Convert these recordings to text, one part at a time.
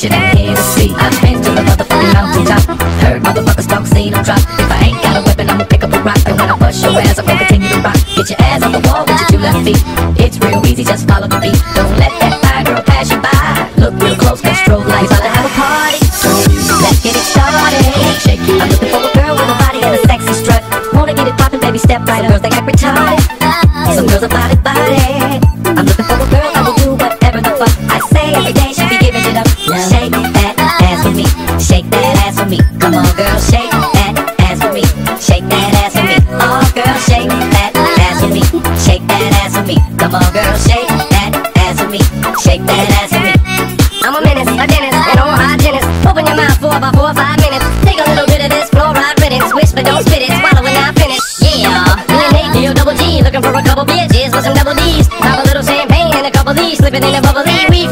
shit I can't sleep. I'm heading to the motherfucking mountaintop. Heard motherfuckers talk, seen them drop. If I ain't got a weapon, I'ma pick up a rock. And when I bust your ass, I'm gonna continue to rock. Get your ass on the wall with your two left feet. It's real easy, just follow the beat. Don't let that fire girl pass you by. Look real close, cause strobe lights about to have a party. So let's get it started. Shake it. I'm looking for a girl with a body and a sexy strut. Wanna get it poppin', baby, step right up. Some girls, they act retarded. Some girls are body body. Come on, girl, shake that ass for me. Shake that ass for me. Oh, girl, shake that ass for me. Shake that ass for me. Come on, girl, shake that ass for me. Shake that ass for me. I'm a menace, a dentist, and a hygienist. Open your mouth for about four or five minutes. Take a little bit of this fluoride riddance. Wish but don't spit it. Swallow it now, finish. Yeah, and deal double G, looking for a couple bitches with some double D's. Pop a little champagne and a couple D's, slipping in a bubbly. We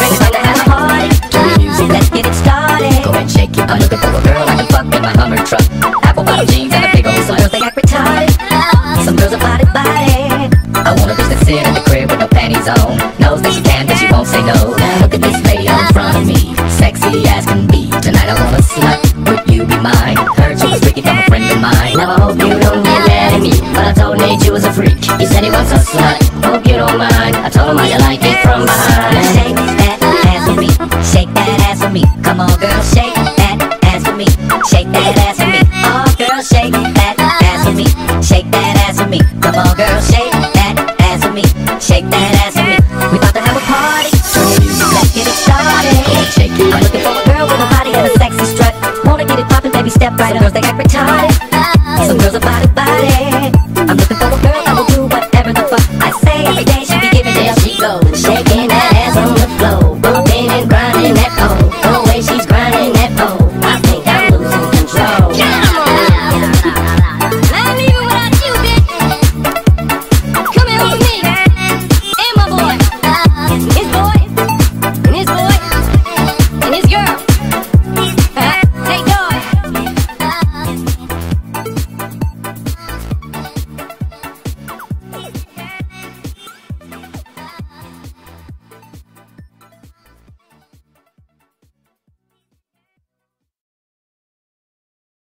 I hope you don't get mad at me. But I told Nate you was a freak. He said he was a slut. Hope you don't mind. I told him how you like it from behind. Shake that ass for me. Shake that ass for me. Come on girl. I'm looking for a